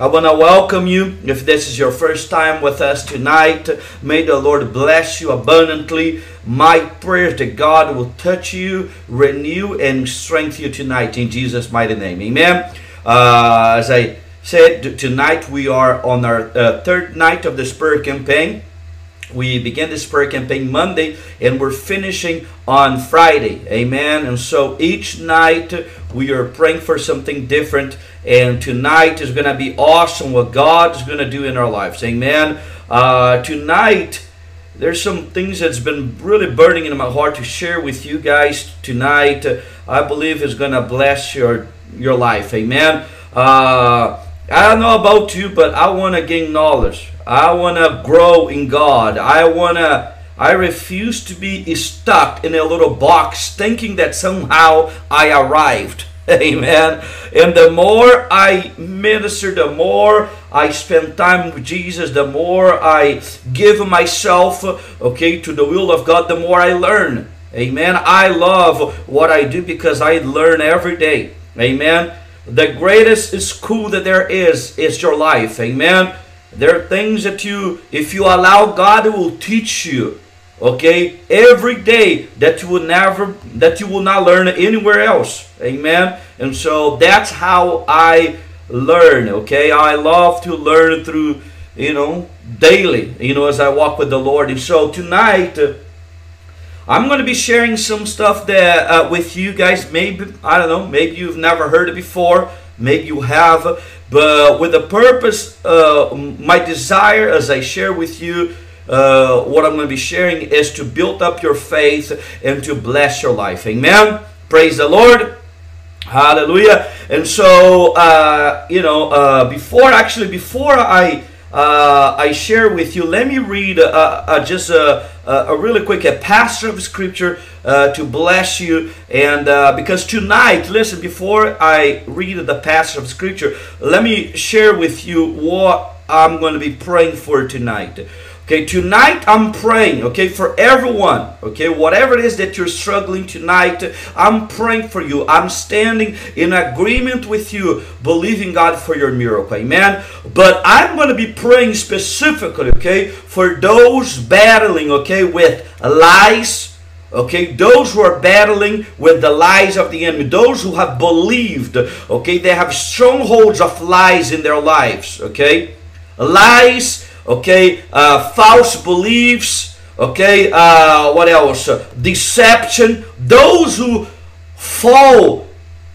I want to welcome you. If this is your first time with us tonight, may the Lord bless you abundantly. My prayer is that God will touch you, renew, and strengthen you tonight in Jesus' mighty name. Amen. Uh, as I said, tonight we are on our uh, third night of the Spirit campaign. We began the Spirit campaign Monday and we're finishing on Friday. Amen. And so each night we are praying for something different. And tonight is going to be awesome what God is going to do in our lives. Amen. Uh, tonight, there's some things that's been really burning in my heart to share with you guys tonight. I believe is going to bless your your life. Amen. Uh, I don't know about you, but I want to gain knowledge. I want to grow in God. I want to I refuse to be stuck in a little box thinking that somehow I arrived. Amen. And the more I minister, the more I spend time with Jesus, the more I give myself, okay, to the will of God, the more I learn. Amen. I love what I do because I learn every day. Amen. The greatest school that there is is your life. Amen. There are things that you, if you allow God, will teach you. Okay, every day that you will never, that you will not learn anywhere else. Amen. And so that's how I learn. Okay, I love to learn through, you know, daily. You know, as I walk with the Lord. And so tonight. Uh, I'm going to be sharing some stuff that uh, with you guys. Maybe I don't know. Maybe you've never heard it before. Maybe you have. But with the purpose, uh, my desire, as I share with you, uh, what I'm going to be sharing is to build up your faith and to bless your life. Amen. Praise the Lord. Hallelujah. And so, uh, you know, uh, before actually, before I uh, I share with you. Let me read uh, uh, just a, a, really quick a passage of scripture uh, to bless you. And because tonight, listen, before I read the passage of scripture, let me share with you what I'm going to be praying for tonight. Okay, tonight I'm praying, okay, for everyone, okay, whatever it is that you're struggling tonight, I'm praying for you. I'm standing in agreement with you, believing God for your miracle, amen. But I'm going to be praying specifically, okay, for those battling, okay, with lies, okay those who are battling with the lies of the enemy those who have believed okay they have strongholds of lies in their lives okay lies okay, uh, false beliefs, okay, uh, what else? deception. Those who fall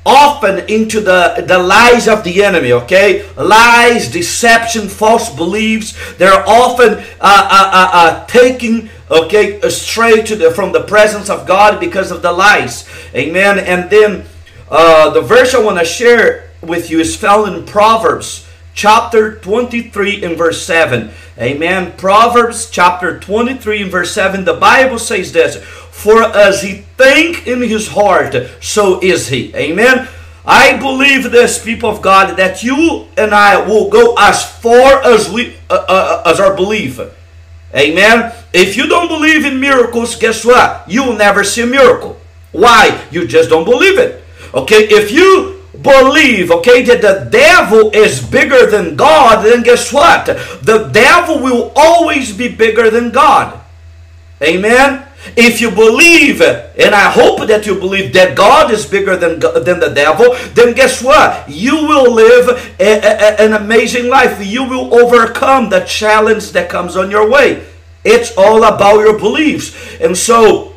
often into the, the lies of the enemy, okay? Lies, deception, false beliefs. They're often uh, uh, uh, uh taking, okay, astray to the, from the presence of God because of the lies. Amen. And then uh, the verse I want to share with you is found in Proverbs chapter 23 and verse 7. Amen. Proverbs chapter 23 and verse 7. The Bible says this For as he think in his heart, so is he. Amen. I believe this, people of God, that you and I will go as far as we uh, uh, as our belief. Amen. If you don't believe in miracles, guess what? You will never see a miracle. Why? You just don't believe it. Okay, if you believe, okay, that the devil is bigger than God, then guess what? The devil will always be bigger than God. Amen? If you believe, and I hope that you believe that God is bigger than, than the devil, then guess what? You will live a, a, an amazing life. You will overcome the challenge that comes on your way. It's all about your beliefs. And so,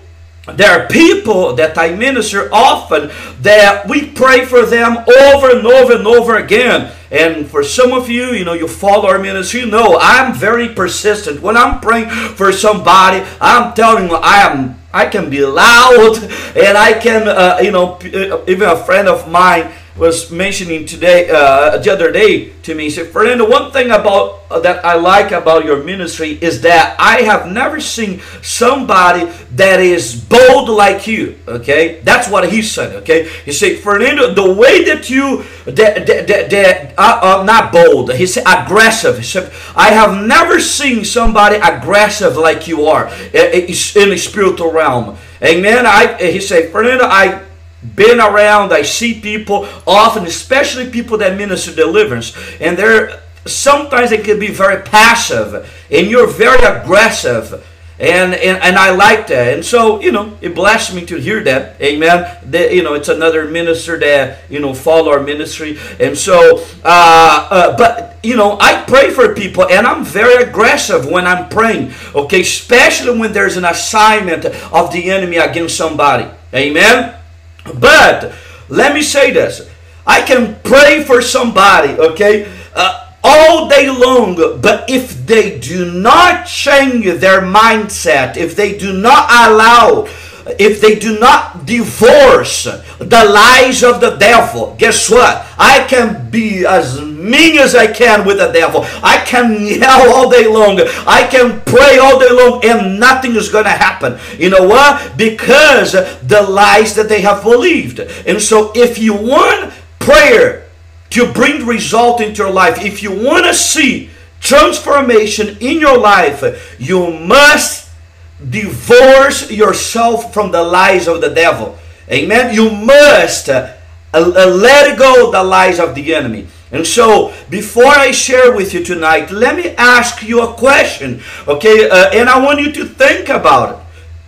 there are people that I minister often that we pray for them over and over and over again. And for some of you, you know, you follow our ministry, you know, I'm very persistent. When I'm praying for somebody, I'm telling I am, I can be loud, and I can, uh, you know, uh, even a friend of mine was mentioning today, uh, the other day to me. He said, Fernando, one thing about uh, that I like about your ministry is that I have never seen somebody that is bold like you. Okay, that's what he said. Okay, he said, Fernando, the way that you that that, that, that uh, uh, not bold. He said aggressive. He said, I have never seen somebody aggressive like you are in the spiritual realm. Amen. I he said, Fernando, I been around, I see people often, especially people that minister deliverance, and they're sometimes they can be very passive and you're very aggressive and, and and I like that. And so, you know, it blessed me to hear that. Amen. That, you know, it's another minister that, you know, follow our ministry. And so, uh, uh, but, you know, I pray for people and I'm very aggressive when I'm praying. Okay. Especially when there's an assignment of the enemy against somebody. Amen. But let me say this. I can pray for somebody. Okay. Uh, all day long. But if they do not change their mindset, if they do not allow, if they do not divorce the lies of the devil, guess what? I can be as mean as I can with the devil. I can yell all day long. I can pray all day long and nothing is going to happen. You know what? Because the lies that they have believed. And so if you want prayer to bring result into your life, if you want to see transformation in your life, you must divorce yourself from the lies of the devil. Amen. You must uh, uh, let go the lies of the enemy. And so, before I share with you tonight, let me ask you a question, okay? Uh, and I want you to think about it.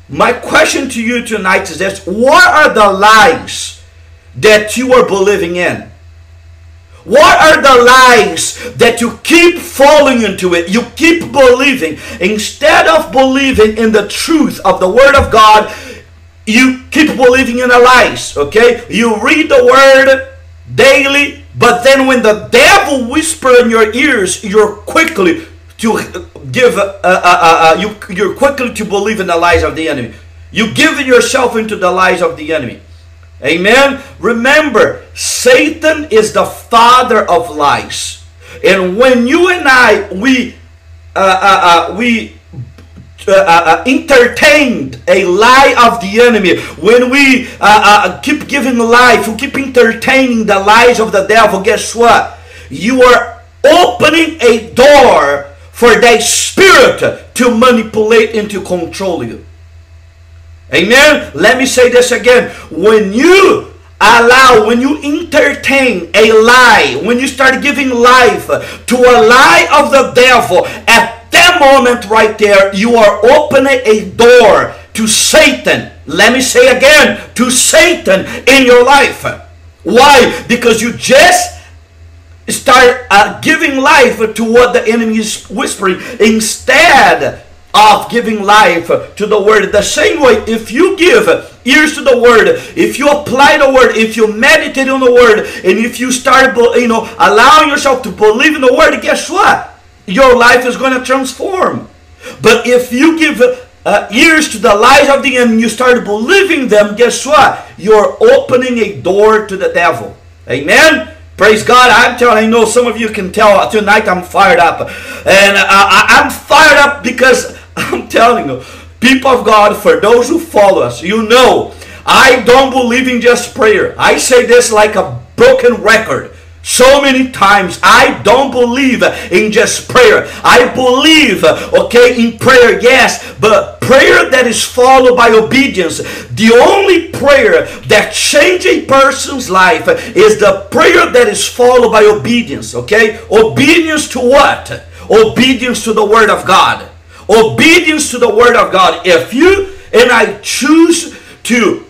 My question to you tonight is this What are the lies that you are believing in? What are the lies that you keep falling into it? You keep believing. Instead of believing in the truth of the Word of God, you keep believing in the lies. Okay? You read the Word daily, but then when the devil whisper in your ears, you're quickly to give, uh, uh, uh, uh, you, you're quickly to believe in the lies of the enemy. You give yourself into the lies of the enemy. Amen. Remember, Satan is the father of lies. And when you and I, we, uh, uh, uh, we uh, uh, uh, entertained a lie of the enemy, when we keep giving life, we keep entertaining the lies of the devil, guess what? You are opening a door for that spirit to manipulate and to control you. Amen. Let me say this again. When you allow, when you entertain a lie, when you start giving life to a lie of the devil, at that moment right there, you are opening a door to Satan. Let me say again, to Satan in your life. Why? Because you just start uh, giving life to what the enemy is whispering instead of giving life to the word. The same way, if you give ears to the word, if you apply the word, if you meditate on the word, and if you start, you know, allowing yourself to believe in the word, guess what? Your life is going to transform. But if you give uh, ears to the lies of the enemy, you start believing them, guess what? You're opening a door to the devil. Amen? Praise God. I'm telling I know some of you can tell tonight I'm fired up. And uh, I'm fired up because I'm telling you, people of God, for those who follow us, you know, I don't believe in just prayer. I say this like a broken record so many times I don't believe in just prayer. I believe, okay, in prayer, yes, but prayer that is followed by obedience. The only prayer that changes a person's life is the prayer that is followed by obedience, okay? Obedience to what? Obedience to the Word of God obedience to the word of God. If you and I choose to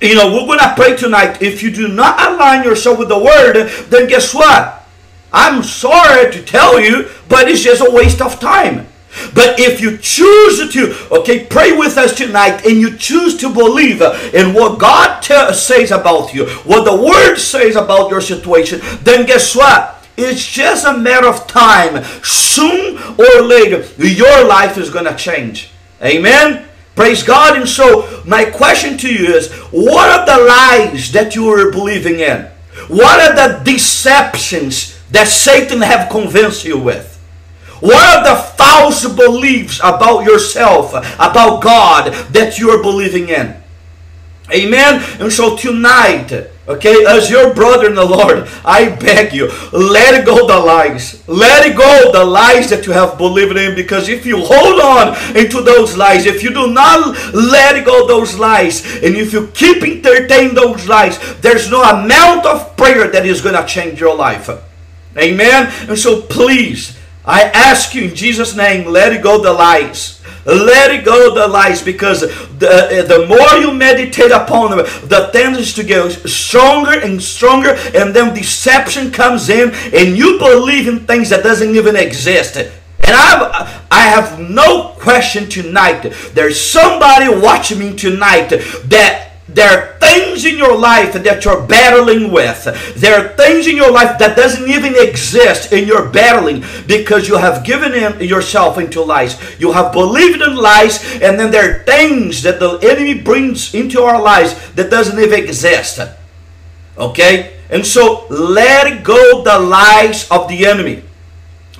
you know, we're going to pray tonight. If you do not align yourself with the word, then guess what? I'm sorry to tell you, but it's just a waste of time. But if you choose to, okay, pray with us tonight and you choose to believe in what God says about you, what the Word says about your situation, then guess what? It's just a matter of time. Soon or later, your life is going to change. Amen? Praise God. And so, my question to you is what are the lies that you are believing in? What are the deceptions that Satan have convinced you with? What are the false beliefs about yourself, about God, that you are believing in? Amen. And so tonight, Okay, as your brother in the Lord, I beg you, let go the lies. Let go the lies that you have believed in because if you hold on into those lies, if you do not let go those lies, and if you keep entertaining those lies, there's no amount of prayer that is going to change your life. Amen. And so please, I ask you in Jesus' name, let go the lies. Let it go the lies because the, the more you meditate upon them, the tendency to get stronger and stronger and then deception comes in and you believe in things that doesn't even exist. And I, I have no question tonight. There's somebody watching me tonight that there are things in your life that you're battling with. There are things in your life that doesn't even exist and you're battling because you have given in yourself into lies. You have believed in lies and then there are things that the enemy brings into our lives that doesn't even exist. Okay? And so let go the lies of the enemy.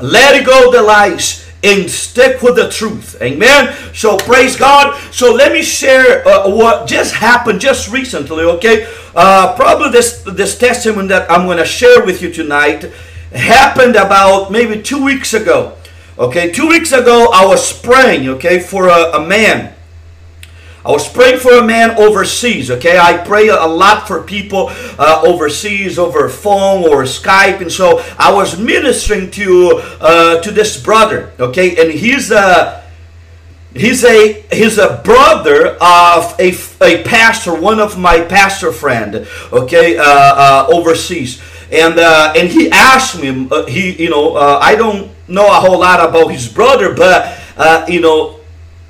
Let go the lies and stick with the truth. Amen. So praise God. So let me share uh, what just happened just recently. Okay, uh, probably this this testimony that I'm going to share with you tonight happened about maybe two weeks ago. Okay, two weeks ago I was praying. Okay, for a, a man I was praying for a man overseas, okay? I pray a lot for people uh, overseas over phone or Skype, and so I was ministering to uh, to this brother, okay? And he's a he's a he's a brother of a, a pastor, one of my pastor friend, okay, uh, uh overseas, and uh, and he asked me, uh, he you know I don't know a whole lot about his brother, but you know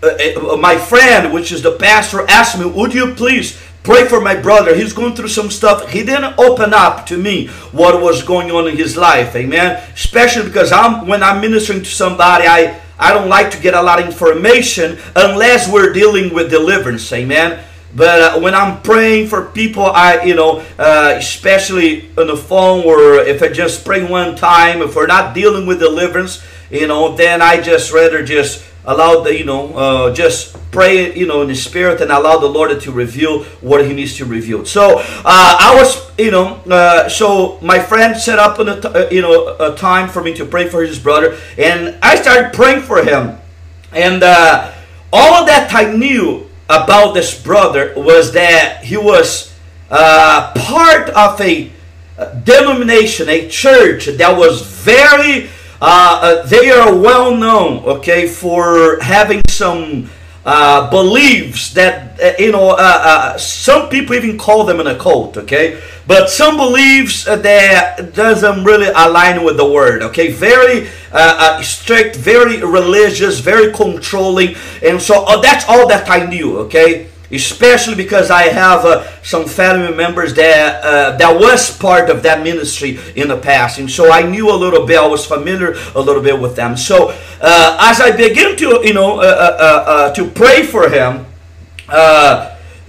uh, uh, my friend, which is the pastor, asked me, Would you please pray for my brother? He's going through some stuff. He didn't open up to me what was going on in his life. Amen. Especially because I'm when I'm ministering to somebody, I, I don't like to get a lot of information unless we're dealing with deliverance. Amen. But uh, when I'm praying for people, I, you know, uh, especially on the phone or if I just pray one time, if we're not dealing with deliverance, you know, then I just rather just allow the you know uh, just pray you know in the spirit and allow the lord to reveal what he needs to reveal. So uh, i was you know uh, so my friend set up a uh, you know a time for me to pray for his brother and i started praying for him. And uh, all that i knew about this brother was that he was uh, part of a denomination a church that was very uh, uh, they are well known, okay, for having some uh, beliefs that uh, you know. Uh, uh, some people even call them an occult, okay. But some beliefs that doesn't really align with the word, okay. Very strict, very religious, very controlling, and so that's all that I knew, okay especially because I have uh, some family members that uh, that was part of that ministry in the past, and so I knew a little bit. I was familiar a little bit with them. So uh, as I begin to you know uh, uh, uh, to pray for him.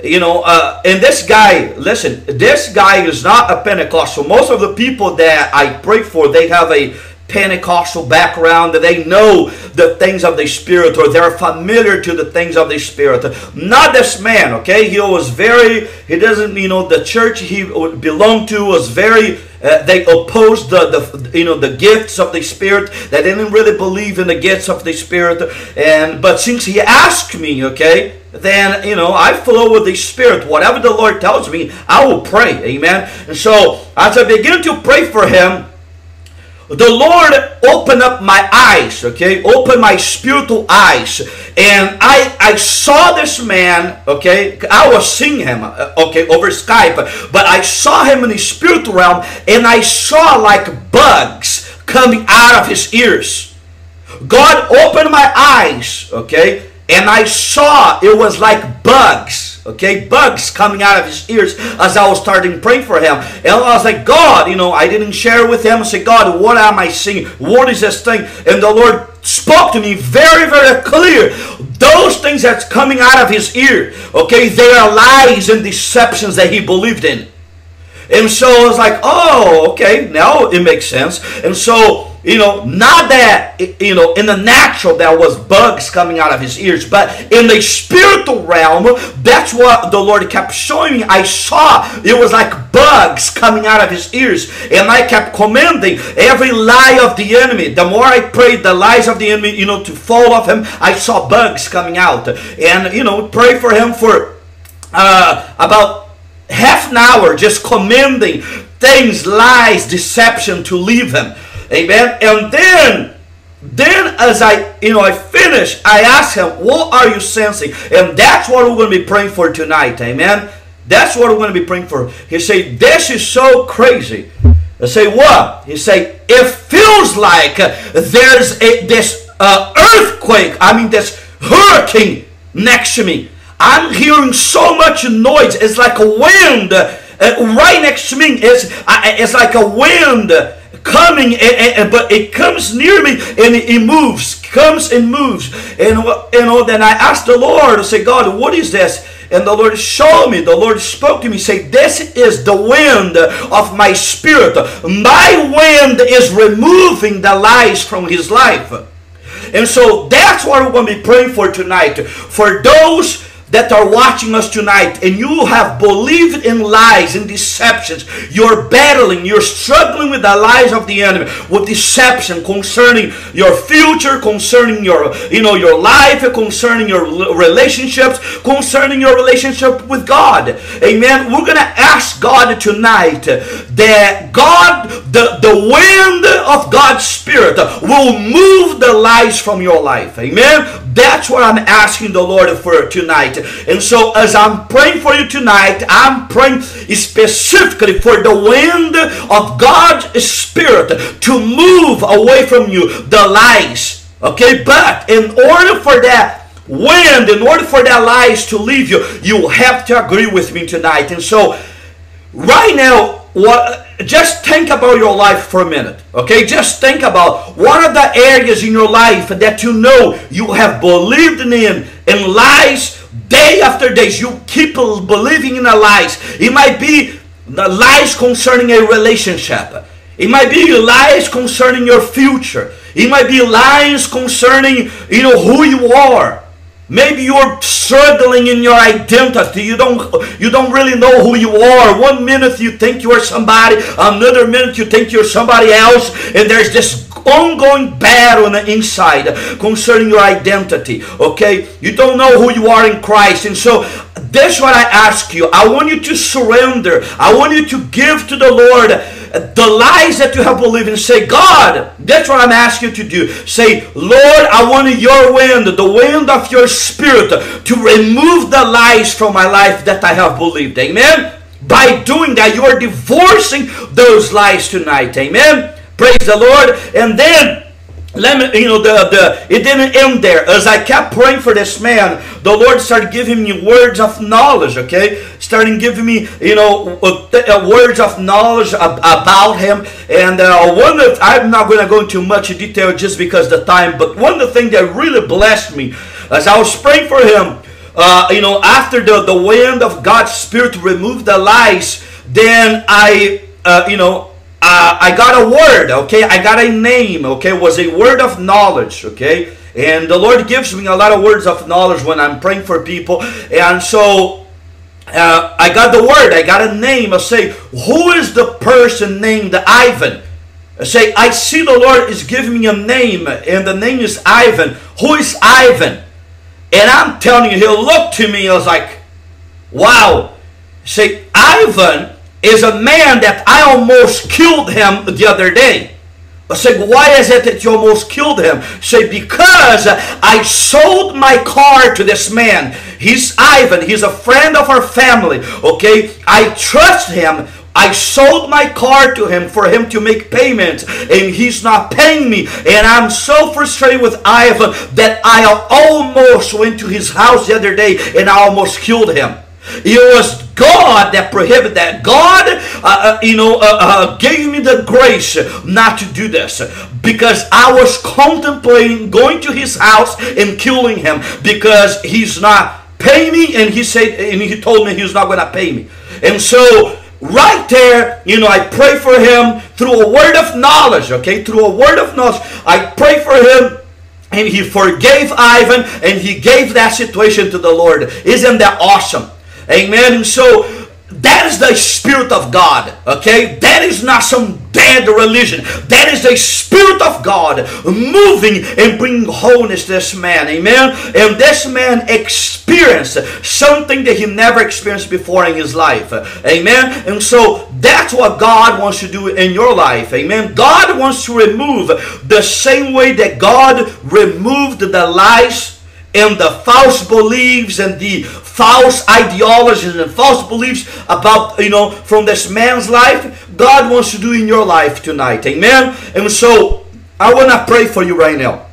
you know, and this guy, listen, this guy is not a Pentecostal. Most of the people that I pray for, they have a Pentecostal background, that they know the things of the Spirit or they're familiar to the things of the Spirit. Not this man, okay? He was very, he doesn't, you know, the church he belonged to was very, uh, they opposed the, the, you know, the gifts of the Spirit. They didn't really believe in the gifts of the Spirit. And, but since he asked me, okay, then you know I flow with the Spirit. Whatever the Lord tells me, I will pray. Amen. And so as I begin to pray for him, the Lord opened up my eyes, okay, opened my spiritual eyes, and I I saw this man, okay, I was seeing him, uh, okay, over Skype, but I saw him in the spiritual realm, and I saw like bugs coming out of his ears. God opened my eyes, okay, and I saw it was like bugs okay bugs coming out of his ears as i was starting praying for him. And i was like god you know i didn't share with him. I said god what am i seeing? What is this thing? And the lord spoke to me very very clear. Those things that's coming out of his ear okay they are lies and deceptions that he believed in. And so I was like, oh, okay, now it makes sense. And so you know, not that, you know, in the natural there was bugs coming out of his ears, but in the spiritual realm, that's what the Lord kept showing me. I saw it was like bugs coming out of his ears, and I kept commanding every lie of the enemy. The more I prayed the lies of the enemy, you know, to fall off him, I saw bugs coming out. And, you know, pray for him for uh, about half an hour, just commanding things, lies, deception to leave him. Amen. And then then as I you know I finish, I ask him, what are you sensing? And that's what we're going to be praying for tonight. Amen. That's what we're going to be praying for. He say, this is so crazy. I say, what? He say, it feels like there's a this uh, earthquake. I mean, this hurricane next to me. I'm hearing so much noise. It's like a wind uh, right next to me. It's, uh, it's like a wind coming, and, and, but it comes near me and it, it moves, comes and moves. And know, then I asked the Lord, I say, God, what is this? And the Lord showed me, the Lord spoke to me, say, This is the wind of my spirit. My wind is removing the lies from his life. And so that's what we're going to be praying for tonight. For those that are watching us tonight and you have believed in lies and deceptions, you're battling, you're struggling with the lies of the enemy, with deception concerning your future, concerning your, you know, your life, concerning your relationships, concerning your relationship with God. Amen. We're going to ask God tonight that God, the, the wind of God's Spirit will move the lies from your life. Amen. That's what I'm asking the Lord for tonight. And so, as I'm praying for you tonight, I'm praying specifically for the wind of God's Spirit to move away from you the lies. Okay, but in order for that wind, in order for that lies to leave you, you have to agree with me tonight. And so, right now, what just think about your life for a minute okay? Just think about what are the areas in your life that you know you have believed in in lies day after day. You keep believing in the lies. It might be the lies concerning a relationship. It might be lies concerning your future. It might be lies concerning you know who you are Maybe you're struggling in your identity. You don't you don't really know who you are. One minute you think you are somebody, another minute you think you're somebody else, and there's this ongoing battle on the inside concerning your identity. Okay? You don't know who you are in Christ. And so that's what I ask you. I want you to surrender. I want you to give to the Lord the lies that you have believed in. Say, God, that's what I'm asking you to do. Say, Lord, I want your wind, the wind of your spirit, to remove the lies from my life that I have believed. Amen. By doing that, you are divorcing those lies tonight. Amen. Praise the Lord. And then let me you know the the it didn't end there. As i kept praying for this man the lord started giving me words of knowledge okay? Starting giving me you know words of knowledge ab- about him. And uh, one of i'm not going to go into much detail just because the time but one of the things that really blessed me as i was praying for him uh, you know after the the wind of god's spirit removed the lies then i uh, you know uh, I got a word, okay? I got a name, okay? It was a word of knowledge, okay? And the Lord gives me a lot of words of knowledge when I'm praying for people. And so uh, I got the word, I got a name. I say, who is the person named Ivan? I say, I see the Lord is giving me a name, and the name is Ivan. Who is Ivan? And I'm telling you, he'll look to me, I was like, wow. Say, Ivan is a man that I almost killed him the other day. I said, why is it that you almost killed him? Say, because I sold my car to this man. He's Ivan. He's a friend of our family. Okay? I trust him. I sold my car to him for him to make payments and he's not paying me. And I'm so frustrated with Ivan that I almost went to his house the other day and I almost killed him. It was God that prohibited that. God, uh, uh, you know, uh, uh, gave me the grace not to do this because I was contemplating going to his house and killing him because he's not paying me, and he said, and he told me he's not going to pay me. And so right there, you know, I pray for him through a word of knowledge, okay? Through a word of knowledge, I pray for him and he forgave Ivan and he gave that situation to the Lord. Isn't that awesome? Amen. And so that is the Spirit of God. Okay? That is not some dead religion. That is the Spirit of God moving and bringing wholeness to this man. Amen? And this man experienced something that he never experienced before in his life. Amen? And so that's what God wants to do in your life. Amen? God wants to remove the same way that God removed the lies and the false beliefs and the false ideologies and false beliefs about, you know, from this man's life, God wants to do in your life tonight. Amen. And so I want to pray for you right now.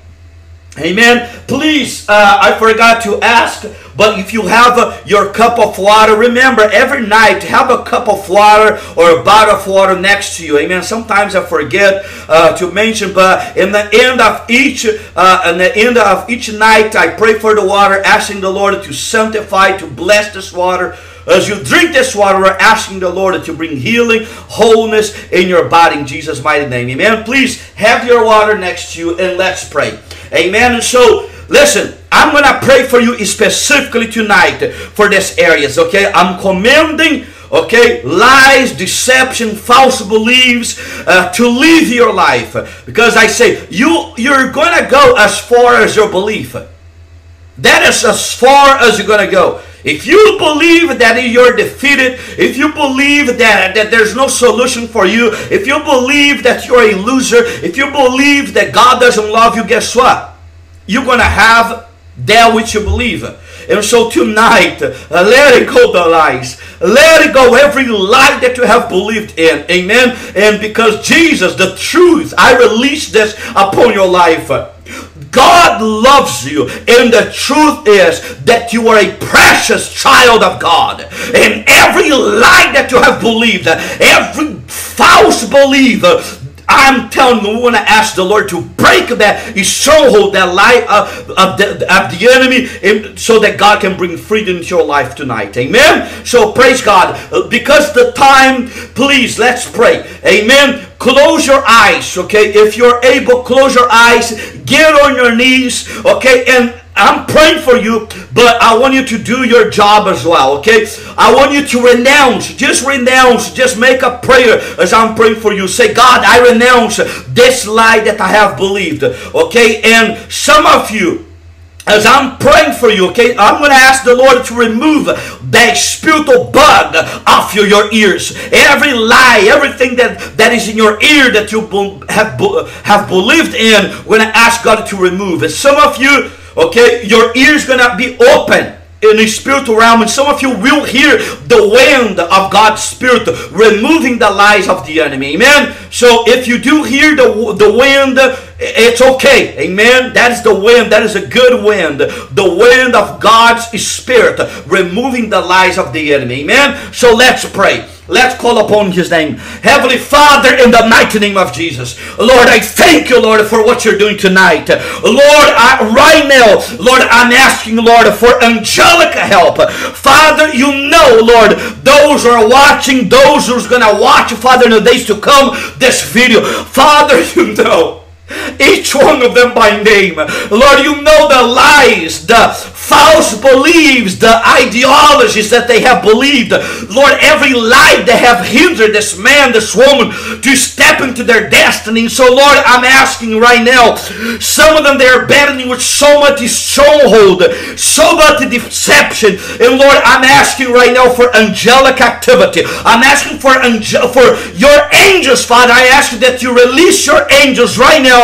Amen. Please, uh, I forgot to ask, but if you have uh, your cup of water, remember every night have a cup of water or a bottle of water next to you. Amen. Sometimes I forget uh, to mention, but in the end of each, uh, in the end of each night, I pray for the water, asking the Lord to sanctify, to bless this water. As you drink this water, we're asking the Lord to bring healing, wholeness in your body in Jesus' mighty name. Amen. Please have your water next to you and let's pray. Amen. And so, listen, I'm going to pray for you specifically tonight for these areas, okay? I'm commanding okay lies deception false beliefs uh, to leave your life because i say you you're gonna go as far as your belief that is as far as you're gonna go if you believe that you're defeated, if you believe that, that there's no solution for you, if you believe that you're a loser, if you believe that God doesn't love you, guess what? You're going to have that which you believe. And so tonight, uh, let it go the lies. Let it go every lie that you have believed in. Amen. And because Jesus, the truth, I release this upon your life. God loves you. And the truth is that you are a precious child of God. And every lie that you have believed, every false belief, I'm telling you, we want to ask the Lord to break that stronghold, that lie of, of, the, of the enemy, so that God can bring freedom to your life tonight. Amen. So praise God. Uh, because the time, please, let's pray. Amen. Close your eyes, okay? If you're able, close your eyes, get on your knees, okay? And I'm praying for you, but I want you to do your job as well, okay? I want you to renounce, just renounce, just make a prayer as I'm praying for you. Say, God, I renounce this lie that I have believed, okay? And some of you, as I'm praying for you, okay, I'm going to ask the Lord to remove that spiritual bug off your, your ears. Every lie, everything that, that is in your ear that you have, have believed in, we're going to ask God to remove it. Some of you, okay, your ears to be open in the spiritual realm and some of you will hear the wind of God's spirit removing the lies of the enemy. Amen? So if you do hear the, the wind it's okay. Amen? That's the wind. That is a good wind. The wind of God's spirit removing the lies of the enemy. Amen? So let's pray Let's call upon his name. Heavenly Father, in the mighty name of Jesus. Lord, I thank you, Lord, for what you're doing tonight. Lord, I, right now, Lord, I'm asking, Lord, for angelic help. Father, you know, Lord, those who are watching, those who's going to watch, Father, in the days to come, this video. Father, you know each one of them by name. Lord, you know the lies, the false beliefs, the ideologies that they have believed. Lord, every lie they have hindered this man, this woman to step into their destiny. So, Lord, I'm asking right now, some of them they are battling with so much stronghold, so much deception. And Lord, I'm asking right now for angelic activity. I'm asking for for your angels, Father. I ask that you release your angels right now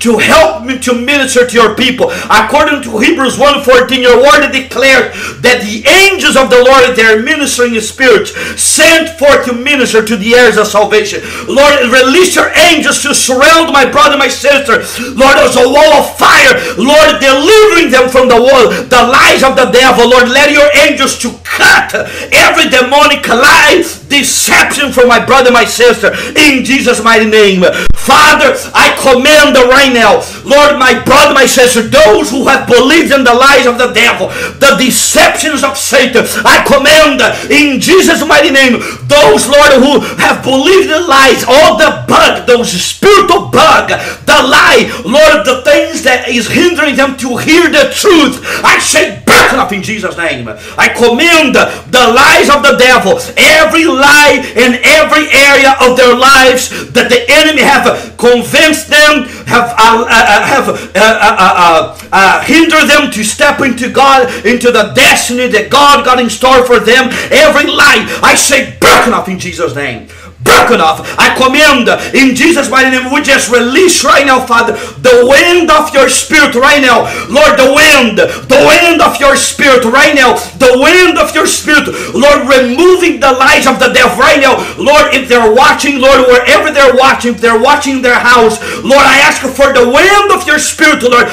to help me to minister to your people. According to Hebrews 1.14, your word declared that the angels of the Lord, their ministering spirits, sent forth to minister to the heirs of salvation. Lord, release your angels to surround my brother, my sister. Lord, as a wall of fire. Lord, delivering them from the wall, the lies of the devil. Lord, let your angels to cut every demonic lie deception from my brother, my sister, in Jesus' mighty name. Father, I command right now, Lord, my brother, my sister, those who have believed in the lies of the devil, the deceptions of Satan, I command in Jesus' mighty name, those, Lord, who have believed the lies, all the bug, those spiritual bug, the lie, Lord, the things that is hindering them to hear the truth, I say, up in Jesus' name. I command the lies of the devil, every lie in every area of their lives that the enemy have convinced them, have uh, uh, uh have uh, uh, hindered them to step into God, into the destiny that God got in store for them. Every lie, I say, broken off in Jesus' name broken off. I command in Jesus' mighty name, we just release right now, Father, the wind of your spirit right now. Lord, the wind, the wind of your spirit right now, the wind of your spirit, Lord, removing the lies of the devil right now. Lord, if they're watching, Lord, wherever they're watching, if they're watching their house, Lord, I ask for the wind of your spirit, Lord.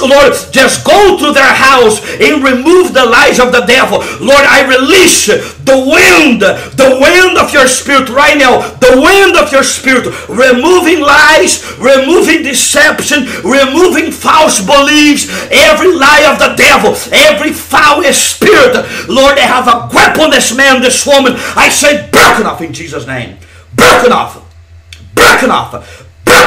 Lord, just go to their house and remove the lies of the devil. Lord, I release the wind, the wind of your spirit right now, the wind of your spirit, removing lies, removing deception, removing false beliefs, every lie of the devil, every foul spirit. Lord, I have a grip on this man, this woman. I say, broken off in Jesus' name. Broken off. Broken off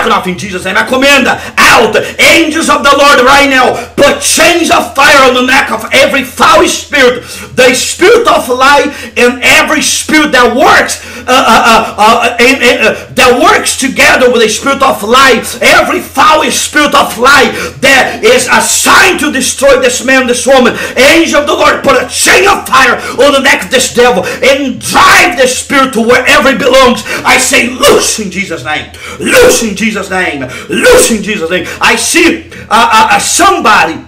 broken off in Jesus' name. I command out angels of the Lord right now. Put chains of fire on the neck of every foul spirit, the spirit of light, and every spirit that works uh, uh, uh, and, uh, and, uh, that works together with the spirit of light. Every foul spirit of light that is assigned to destroy this man, this woman. Angel of the Lord, put a chain of fire on the neck of this devil and drive the spirit to wherever it belongs. I say, loose in Jesus' name. Loose in Jesus' name. Loose in Jesus' name. I see uh, uh, somebody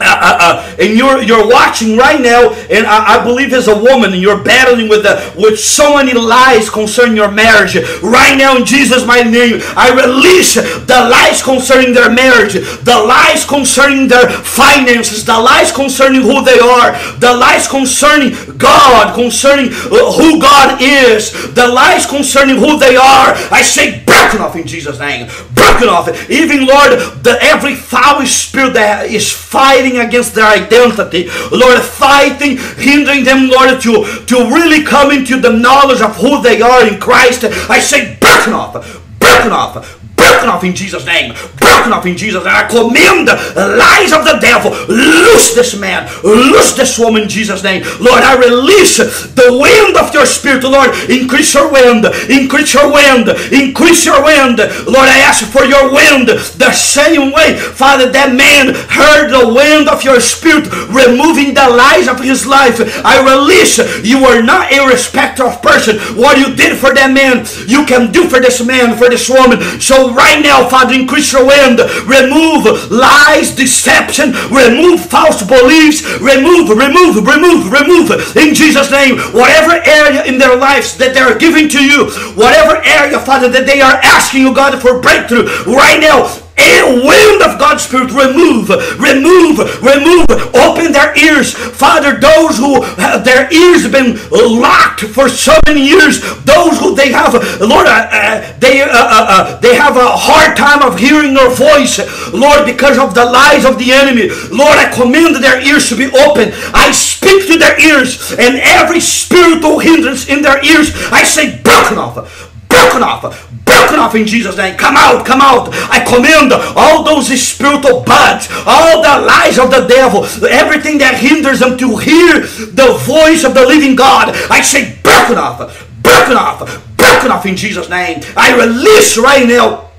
uh, uh, uh, and you're you're watching right now, and I, I, believe as a woman, and you're battling with the, with so many lies concerning your marriage. Right now, in Jesus' mighty name, I release the lies concerning their marriage, the lies concerning their finances, the lies concerning who they are, the lies concerning God, concerning uh, who God is, the lies concerning who they are. I say, broken off in Jesus' name, broken off. Even Lord, the every foul spirit that is fighting fighting against their identity. Lord, fighting, hindering them, Lord, to, to really come into the knowledge of who they are in Christ. I say, broken off, broken off, broken off in Jesus' name. Broken off in Jesus' name. I command the lies of the devil. Loose this man. Loose this woman in Jesus' name. Lord, I release the wind of your spirit. Lord, increase your wind. Increase your wind. Increase your wind. Lord, I ask for your wind the same way, Father, that man heard the wind of your spirit removing the lies of his life. I release you are not a respecter of person. What you did for that man, you can do for this man, for this woman. So right now, Father, increase your wind. Remove lies, deception, remove false beliefs, remove, remove, remove, remove in Jesus' name. Whatever area in their lives that they're giving to you, whatever area, Father, that they are asking you, God, for breakthrough, right now, a wind of God's Spirit remove, remove, remove, open their ears. Father, those who have their ears been locked for so many years, those who they have, Lord, uh, uh, they, uh, uh, uh, they have a hard time of hearing your voice, Lord, because of the lies of the enemy. Lord, I command their ears to be open. I speak to their ears and every spiritual hindrance in their ears, I say, broken off, broken off, broken off in Jesus' name. Come out, come out. I command all those spiritual buds, all the lies of the devil, everything that hinders them to hear the voice of the living God. I say, broken off, broken off, broken off in Jesus' name. I release right now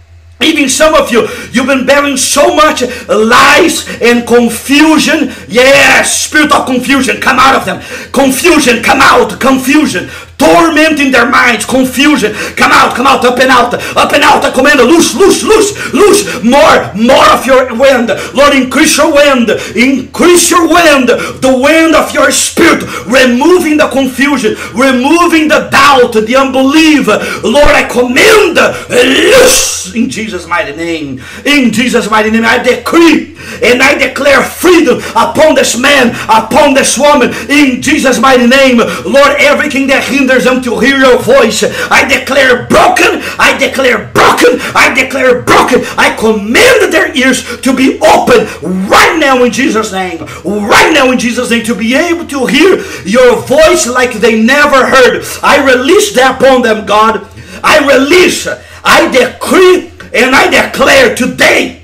even some of you, you've been bearing so much lies and confusion. Yes, spirit of confusion, come out of them. Confusion, come out. Confusion torment in their minds, confusion. Come out, come out, up and out, up and out. I command, loose, loose, loose, loose. More, more of your wind. Lord, increase your wind. Increase your wind. The wind of your spirit, removing the confusion, removing the doubt, the unbelief. Lord, I command, loose in Jesus' mighty name. In Jesus' mighty name, I decree and I declare freedom upon this man, upon this woman, in Jesus' mighty name. Lord, everything that hinders them to hear your voice. I declare broken. I declare broken. I declare broken. I command their ears to be open right now in Jesus' name. Right now in Jesus' name to be able to hear your voice like they never heard. I release that upon them, God. I release, I decree, and I declare today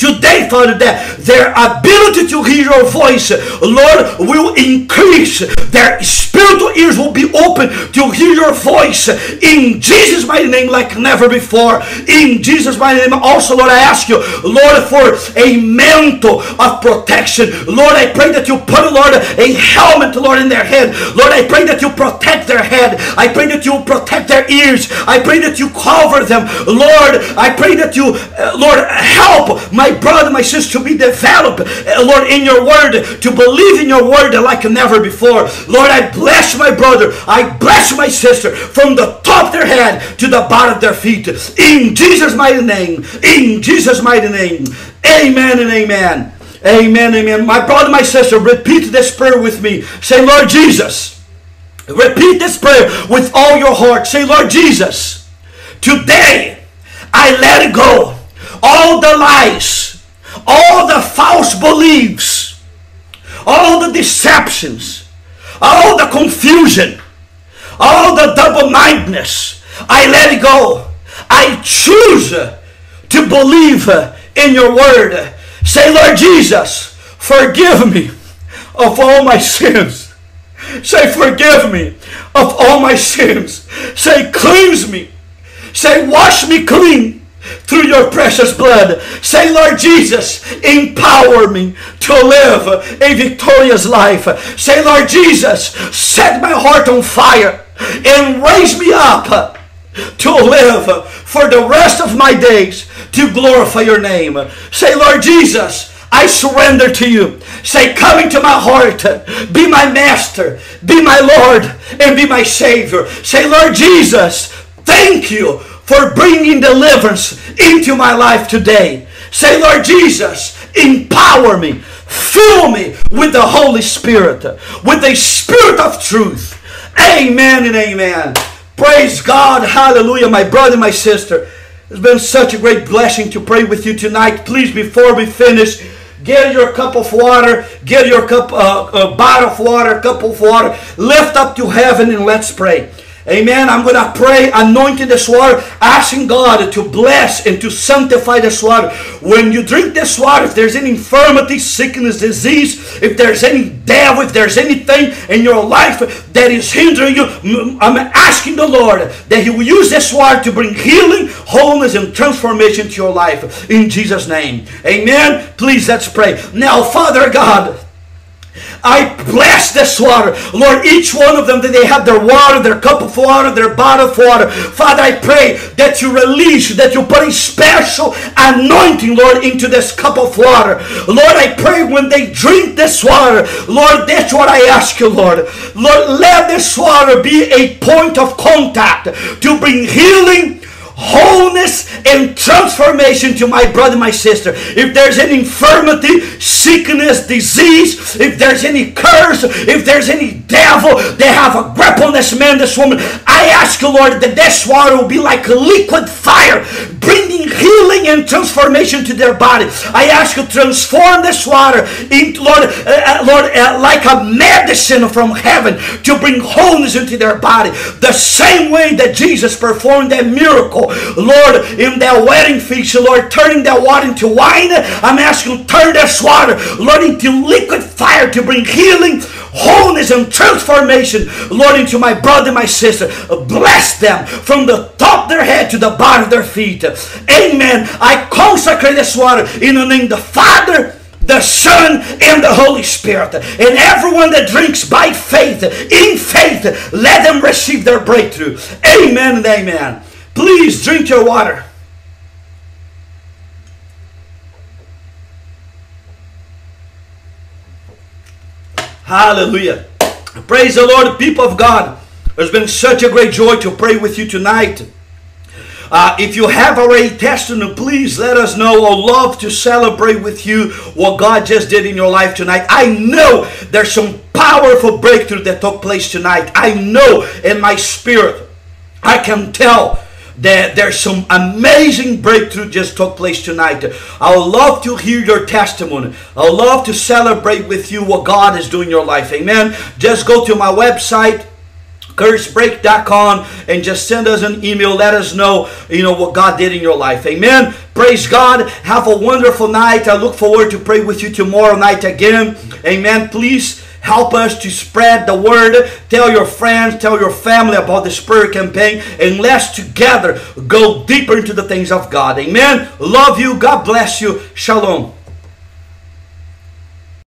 today, Father, that their ability to hear your voice, Lord, will increase. Their spiritual ears will be open to hear your voice in Jesus' mighty name like never before. In Jesus' mighty name, also, Lord, I ask you, Lord, for a mantle of protection. Lord, I pray that you put, Lord, a helmet, Lord, in their head. Lord, I pray that you protect their head. I pray that you protect their ears. I pray that you cover them. Lord, I pray that you, uh, Lord, help my my brother, my sister, to be developed, uh, Lord, in your word, to believe in your word like never before. Lord, I bless my brother, I bless my sister from the top of their head to the bottom of their feet. In Jesus' mighty name, in Jesus' mighty name. Amen and amen. Amen, amen. My brother, my sister, repeat this prayer with me. Say, Lord Jesus. Repeat this prayer with all your heart. Say, Lord Jesus, today I let go all the lies, all the false beliefs, all the deceptions, all the confusion, all the double mindedness. I let it go. I choose to believe in your word. Say, Lord Jesus, forgive me of all my sins. Say, forgive me of all my sins. Say, cleanse me. Say, wash me clean through your precious blood. Say, Lord Jesus, empower me to live a victorious life. Say, Lord Jesus, set my heart on fire and raise me up to live for the rest of my days to glorify your name. Say, Lord Jesus, I surrender to you. Say, come into my heart. Be my master. Be my Lord and be my Savior. Say, Lord Jesus, thank you for bringing deliverance into my life today. Say, Lord Jesus, empower me, fill me with the Holy Spirit, with the Spirit of truth. Amen and amen. Praise God. Hallelujah. My brother, my sister, it's been such a great blessing to pray with you tonight. Please, before we finish, get your cup of water, get your cup, uh, a bottle of water, cup of water, lift up to heaven and let's pray. Amen. I'm going to pray, anointing this water, asking God to bless and to sanctify this water. When you drink this water, if there's any infirmity, sickness, disease, if there's any devil, if there's anything in your life that is hindering you, I'm asking the Lord that He will use this water to bring healing, wholeness, and transformation to your life. In Jesus' name. Amen. Please let's pray. Now, Father God, I bless this water. Lord, each one of them, that they have their water, their cup of water, their bottle of water. Father, I pray that you release, that you put a special anointing, Lord, into this cup of water. Lord, I pray when they drink this water, Lord, that's what I ask you, Lord. Lord, let this water be a point of contact to bring healing, wholeness and transformation to my brother, my sister. If there's any infirmity, sickness, disease, if there's any curse, if there's any devil, they have a grip on this man, this woman. I ask you, Lord, that this water will be like a liquid fire, bringing healing and transformation to their body. I ask you, transform this water into, Lord, uh, uh, Lord, uh, like a medicine from heaven to bring wholeness into their body. The same way that Jesus performed that miracle Lord, in that wedding feast, Lord, turning that water into wine. I'm asking you, turn that water, Lord, into liquid fire to bring healing, wholeness, and transformation, Lord, into my brother, my sister. Bless them from the top of their head to the bottom of their feet. Amen. I consecrate this water in the name of the Father, the Son, and the Holy Spirit. And everyone that drinks by faith, in faith, let them receive their breakthrough. Amen and amen. Please drink your water. Hallelujah. Praise the Lord, people of God. It's been such a great joy to pray with you tonight. Uh, if you have already testimony, please let us know. i love to celebrate with you what God just did in your life tonight. I know there's some powerful breakthrough that took place tonight. I know in my spirit, I can tell that there's some amazing breakthrough just took place tonight. I would love to hear your testimony. I would love to celebrate with you what God is doing in your life. Amen. Just go to my website cursebreak.com and just send us an email let us know you know what god did in your life amen praise god have a wonderful night i look forward to pray with you tomorrow night again amen please Help us to spread the word. Tell your friends, tell your family about the Spirit campaign, and let's together go deeper into the things of God. Amen. Love you. God bless you. Shalom.